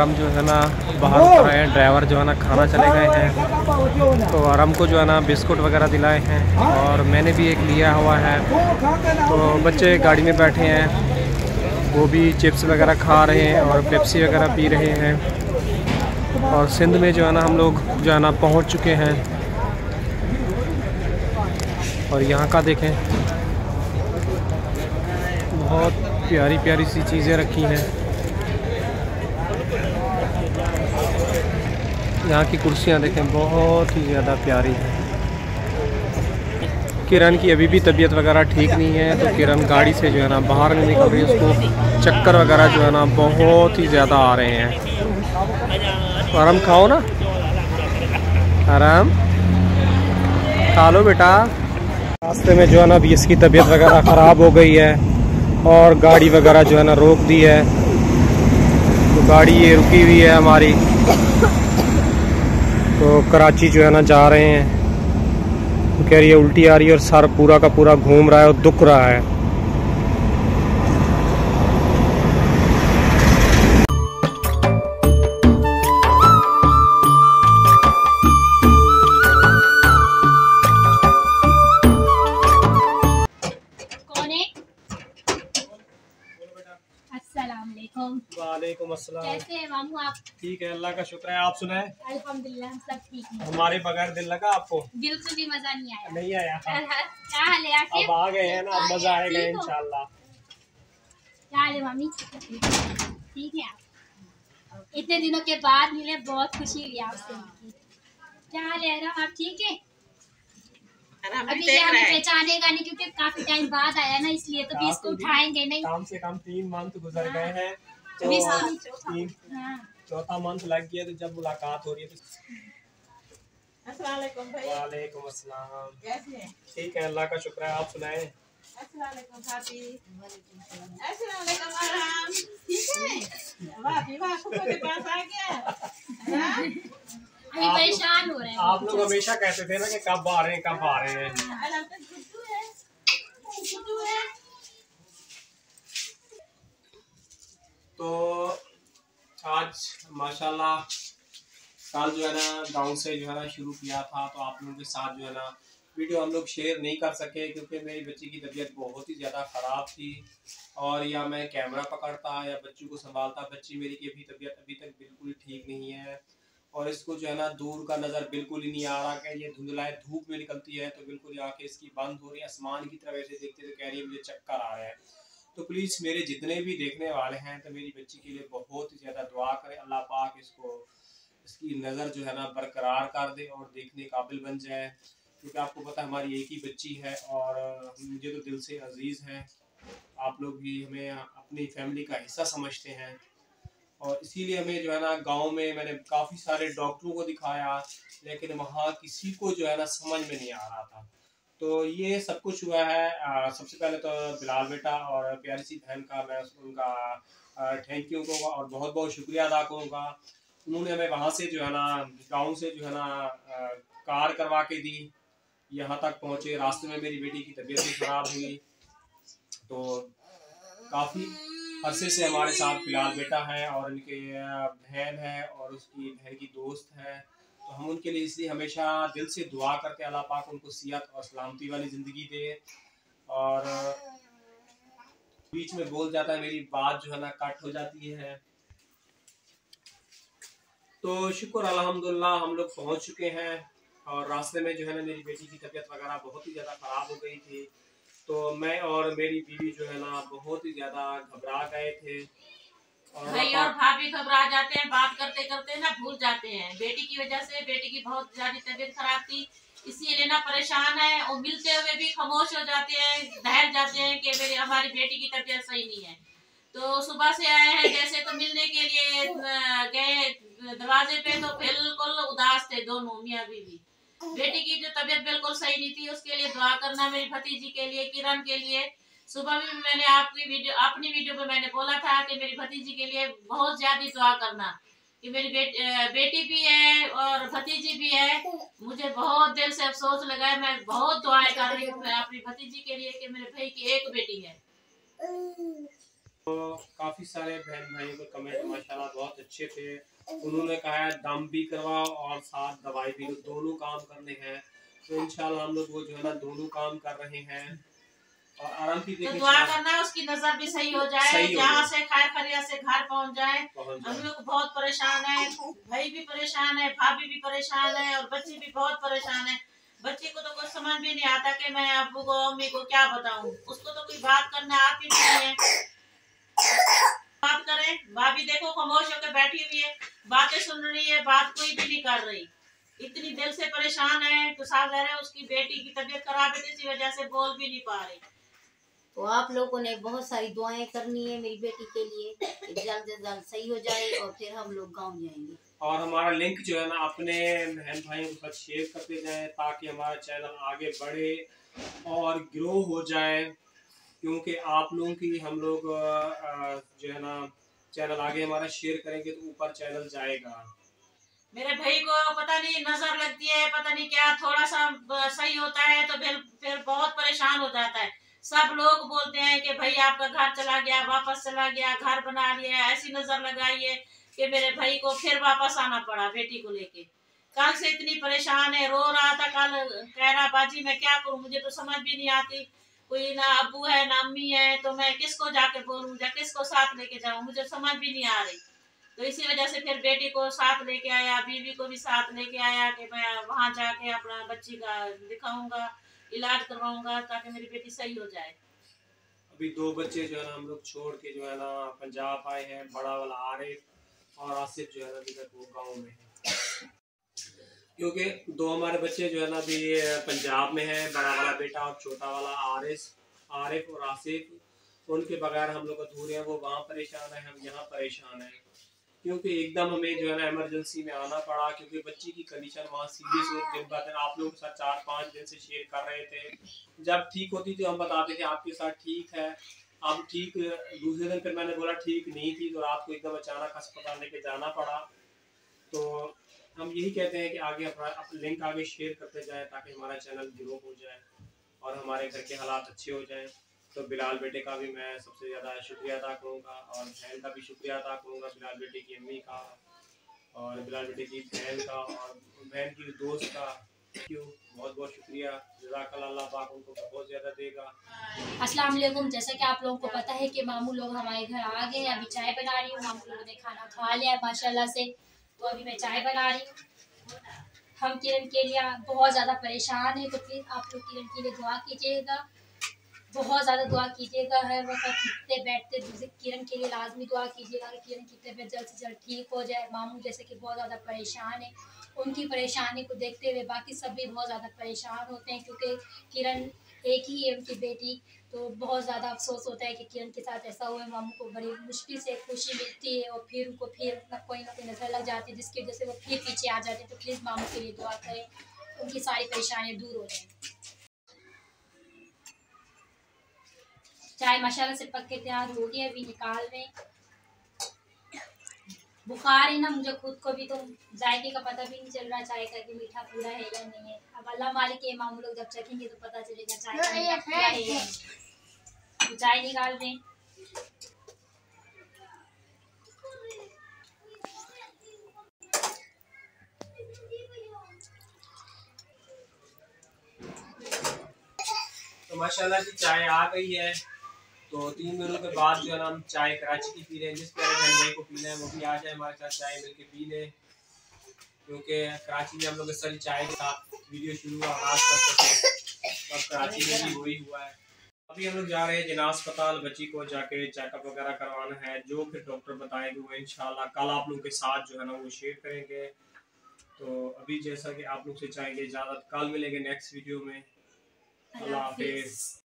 आराम जो है ना, बाहर उतर आए हैं, ड्राइवर जो है ना खाना चले गए हैं। तो आराम को जो है ना, बिस्कुट वगैरह दिलाए हैं और मैंने भी एक लिया हुआ है। तो बच्चे गाड़ी में बैठे हैं, वो भी चिप्स वगैरह खा रहे हैं और पेप्सी वगैरह पी रहे हैं। और सिंध में जो है ना, हम लोग जो है ना, पहुँच चुके हैं। और यहाँ का देखें, बहुत प्यारी प्यारी सी चीज़ें रखी हैं। यहाँ की कुर्सियाँ देखें, बहुत ही ज़्यादा प्यारी हैं। किरण की अभी भी तबीयत वगैरह ठीक नहीं है तो किरण गाड़ी से जो है ना बाहर नहीं निकल रही उसको चक्कर वगैरह जो है ना बहुत ही ज़्यादा आ रहे हैं। आराम खाओ ना। आराम। खा लो बेटा। रास्ते में जो है ना अभी इसकी तबीयत वगैरह ख़राब हो गई है और गाड़ी वगैरह जो है ना रोक दी है। तो गाड़ी ये रुकी हुई है हमारी। तो कराची जो है ना जा रहे हैं। तो कह रही है, उल्टी आ रही है और सर पूरा का पूरा घूम रहा है और दुख रहा है। कैसे हैं मामू आप? ठीक है अल्लाह का शुक्र है आप सुनाए? अल्हम्दुलिल्लाह हम सब ठीक हैं। हमारे बगैर दिल लगा आपको? बिल्कुल भी मज़ा नहीं आया। नहीं आया क्या हाल है अब आ गए हैं ना मज़ा आएगा हो? इंशाल्लाह। क्या हाल है मामी? ठीक है आप? इतने दिनों के बाद मिले बहुत खुशी हुई आपसे क्या हाल है राम आप ठीक है? अभी ये हमें पहचानेगा नहीं क्योंकि काफ़ी टाइम बाद आया ना इसलिए तो भी इसको उठाएँगे नहीं। कम से कम तीन मंथ गुजर गए हैं। तो तीन हाँ। चौथा मंथ लग गया तो जब मुलाकात हो रही है तो वालेकुम अस्सलाम। ठीक है अल्लाह का शुक्र है आप सुनाए? अस्सलाम भाभी। अस्सलाम आराम। ठीक है? वाह विवाह फूफो के पास आ गया हाँ? आप- परेशान हो रहे हैं। आप लोग हमेशा कहते थे ना कि कब आ रहे हैं कब आ रहे हैं आराम तक गुड्डू है गुड्डू है तो आज, माशाल्लाह कल जो है ना गाँव से जो है ना शुरू किया था तो आप लोगों के साथ जो है ना वीडियो हम लोग शेयर नहीं कर सके, क्योंकि मेरी बच्ची की तबीयत बहुत ही ज़्यादा ख़राब थी। और या मैं कैमरा पकड़ता, या बच्चों को संभालता, बच्ची मेरी की अभी तबीयत अभी तक बिल्कुल ठीक नहीं है। और इसको जो है ना, दूर का नज़र बिल्कुल ही नहीं आ रहा कि ये धुंधलाए धूप में निकलती है तो बिल्कुल आके इसकी बंद हो रही है, आसमान की तरफ़ ऐसे देखते तो कह रही है, मुझे चक्कर आ रहा है। तो प्लीज़ मेरे जितने भी देखने वाले हैं तो मेरी बच्ची के लिए बहुत ही ज़्यादा दुआ करें। अल्लाह पाक इसको, इसकी नज़र जो है ना बरकरार कर दे और देखने काबिल बन जाए। क्योंकि आपको पता हमारी एक ही बच्ची है और मुझे तो दिल से अज़ीज़ है। आप लोग भी हमें अपनी फैमिली का हिस्सा समझते हैं। और इसीलिए हमें जो है ना, गाँव में मैंने काफ़ी सारे डॉक्टरों को दिखाया, लेकिन वहाँ किसी को जो है ना समझ में नहीं आ रहा था। तो ये सब कुछ हुआ है। सबसे पहले तो बिलाल बेटा और प्यारी सी बहन का मैं उनका थैंक यू कहूँगा और बहुत बहुत शुक्रिया अदा करूँगा उन्होंने हमें वहाँ से जो है ना, गाँव से जो है ना कार करवा के दी। यहाँ तक पहुँचे। रास्ते में मेरी बेटी की तबीयत भी खराब हुई। तो काफ़ी अरसे से हमारे साथ फ़िलहाल बेटा है और इनके बहन है और उसकी, बहन की दोस्त है। तो हम उनके लिए इसलिए हमेशा दिल से दुआ करते अल्लाह पाक उनको सियत और सलामती वाली ज़िंदगी दे। और बीच में बोल जाता है, मेरी बात जो है ना कट हो जाती है। तो शुक्र, अल्हम्दुलिल्लाह, हम लोग पहुँच चुके हैं। और रास्ते में जो है ना मेरी बेटी की तबीयत वगैरह बहुत ही ज़्यादा ख़राब हो गई थी। तो मैं और मेरी बीवी जो है ना बहुत ही ज़्यादा घबरा गए थे। भाई और भाभी घबरा जाते हैं, बात करते करते ना भूल जाते हैं। बेटी की वजह से बेटी की बहुत ज़्यादा तबीयत खराब थी, इसीलिए ना परेशान है और मिलते हुए भी खामोश हो जाते हैं ठहर जाते हैं कि मेरी, हमारी बेटी की तबीयत सही नहीं है। तो सुबह से आए हैं जैसे तो मिलने के लिए गए दरवाजे पे तो बिल्कुल उदास थे दोनों, मियाँ बीवी। बेटी की जो तबीयत बिल्कुल सही नहीं थी, उसके लिए दुआ करना मेरी भतीजी के लिए, किरण के लिए। सुबह भी मैंने आपकी वीडियो अपनी वीडियो में मैंने बोला था कि मेरी भतीजी के लिए बहुत ज़्यादा दुआ करना कि मेरी बेट, बेटी भी है और भतीजी भी है। मुझे बहुत दिल से अफसोस लगा है मैं बहुत दुआएँ कर रही हूँ अपनी भतीजी के लिए कि मेरे भाई की एक बेटी है। तो काफ़ी सारे बहन भाइयों के कमेंट माशाल्लाह बहुत अच्छे थे। उन्होंने कहा है दम भी करवाओ और साथ दवाई भी दोनों काम करने हैं। तो इंशाल्लाह हम लोग वो जो है ना दोनों काम कर रहे हैं। और आराम की तो दुआ करना है उसकी नज़र भी सही हो जाए जहाँ से खैर खरिया से घर पहुँच जाए। हम लोग बहुत परेशान है भाई भी परेशान है भाभी भी परेशान है और बच्चे भी बहुत परेशान है। बच्चे को तो कुछ समझ भी नहीं आता कि मैं अबू को अम्मी को क्या बताऊँ। उसको तो कोई बात करने आती नहीं है। बात करें भाभी देखो खामोश होकर बैठी हुई है बातें सुन रही है बात कोई भी नहीं कर रही। इतनी दिल से परेशान है तो साहब कह रहे उसकी बेटी की तबीयत खराब है इसी वजह से बोल भी नहीं पा रही। तो आप लोगों ने बहुत सारी दुआएँ करनी है मेरी बेटी के लिए जल्द से जल्द सही हो जाए और फिर हम लोग गाँव जाएँगे। और हमारा लिंक जो है ना अपने बहन भाइयों के साथ शेयर करते जाए ताकि हमारा चैनल आगे बढ़े और ग्रो हो जाए क्योंकि आप लोगों की हम लोग जो है ना चैनल आगे हमारा शेयर करेंगे तो ऊपर चैनल जाएगा। मेरे भाई को पता नहीं नज़र लगती है पता नहीं क्या थोड़ा सा सही होता है तो फिर फिर बहुत परेशान हो जाता है। सब लोग बोलते हैं कि भाई आपका घर चला गया, वापस चला गया, घर बना लिया, ऐसी नज़र लगाई है कि मेरे भाई को फिर वापस आना पड़ा बेटी को लेके। कल से इतनी परेशान है, रो रहा था कल, कह रहा, बाजी, मैं क्या करूँ? मुझे तो समझ भी नहीं आती। कोई ना अबू है, ना अम्मी है तो मैं किसको जाके बोलूँ? या किसको साथ लेके जाऊँ? मुझे समझ भी नहीं आ रही। तो इसी वजह से फिर बेटी को साथ लेके आया, बीवी को भी साथ लेके आया कि मैं वहाँ जाके अपना बच्ची का दिखाऊँगा। इलाज करवाऊँगा ताकि मेरी बेटी सही हो जाए। अभी दो बच्चे जो है ना, हम लोग छोड़ के जो है ना, पंजाब आए हैं, बड़ा वाला आरिफ और आसिफ जो है ना, अभी तक वो गाँव में है। क्योंकि दो हमारे बच्चे जो है ना, अभी पंजाब में है, बड़ा वाला बेटा और छोटा वाला आरिस आरिफ और आसिफ, उनके बगैर हम लोग अधूरे हैं, वो वहाँ परेशान है, हम यहाँ परेशान हैं। क्योंकि एकदम हमें जो है ना इमरजेंसी में आना पड़ा, क्योंकि बच्ची की कंडीशन वहाँ सीरियस हो, दिन ब दिन आप लोग साथ चार पाँच दिन से शेयर कर रहे थे। जब ठीक होती थी हम बताते थे आपके साथ ठीक है। अब ठीक, दूसरे दिन फिर मैंने बोला ठीक नहीं थी तो रात को एकदम अचानक अस्पताल लेके जाना पड़ा। तो हम यही कहते हैं कि आगे अपना लिंक आगे शेयर करते जाए ताकि हमारा चैनल ग्रो हो जाए और हमारे घर के हालात अच्छे हो जाए। तो बिलाल बेटे का भी मैं सबसे ज़्यादा शुक्रिया अदा करूँगा और बहन का भी शुक्रिया अदा करूँगा बिलाल बेटे की अम्मी का और बिलाल बेटे की बहन का और बहन की दोस्त का। जैसा कि आप लोगों को पता है कि मामू लोग हमारे घर आ गए हैं। अभी चाय बना रही हूँ। मामू लोगों ने खाना खा लिया है, माशाल्लाह से। तो अभी मैं चाय बना रही हूँ। हम किरण के लिए बहुत ज़्यादा परेशान है। तो प्लीज़ आप लोग किरण के लिए दुआ कीजिएगा। बहुत ज़्यादा दुआ कीजिएगा, हर वक्त उठते बैठते किरण के लिए लाजमी दुआ कीजिएगा किरण की तबीयत जल्द से जल्द ठीक हो जाए, मामू जैसे कि बहुत ज़्यादा परेशान है। उनकी परेशानी को देखते हुए बाकी सब भी बहुत ज़्यादा परेशान होते हैं, क्योंकि किरण एक ही है उनकी बेटी तो बहुत ज़्यादा अफसोस होता है कि किरण के साथ ऐसा हुआ है। मामू को बड़ी मुश्किल से खुशी मिलती है और फिर उनको फिर ना, कोई ना कोई नज़र लग जाती है, जिसकी वजह से वो फिर पीछे आ जाते हैं। तो प्लीज़ मामू के लिए दुआ करें, उनकी सारी परेशानियाँ दूर हो जाएँ। चाय मसाला से पक के तैयार हो गया अभी निकाल रहे बुखार है ना, मुझे खुद को भी तो जायके का पता भी नहीं चल रहा, चाय का कि मीठा पूरा है या नहीं है। अब अल्लाह मालिक के मामू लोग जब चखेंगे तो पता चलेगा चाय का है या तो चाय निकाल रहे तो माशाल्लाह की चाय आ गई है। तो तीन दिनों के बाद जो है ना हम चाय कराची की पी रहे हैं। जिस प्यारे बहन भाई को पीना है वो भी आ जाए हमारे साथ चाय मिल के पी ले। क्योंकि कराची में हम लोग इस चाय के साथ वीडियो शुरू आगाज़ कर सकते हैं और कराची में भी वही हुआ है। अभी हम लोग जा रहे हैं जिना अस्पताल बच्ची को जाके चेकअप वगैरह करवाना है। जो फिर डॉक्टर बताएँगे वो इनशाला कल आप लोग के साथ जो है ना वो शेयर करेंगे। तो अभी जैसा कि आप लोग से चाहेंगे ज़्यादा कल मिलेंगे नेक्स्ट वीडियो में। अल्लाह हाफिज़।